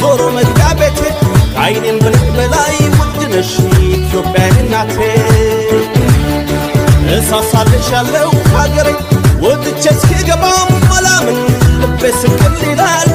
ዞሮ መግቢያ ቤት ከአይኔም ብልቅ በላይ ውድነሽ ኢትዮጵያ እናቴ። እሳሳልሽ ያለው ሀገሬ ወጥቼ እስክገባም አላምን ልቤ ስቅል ይላል።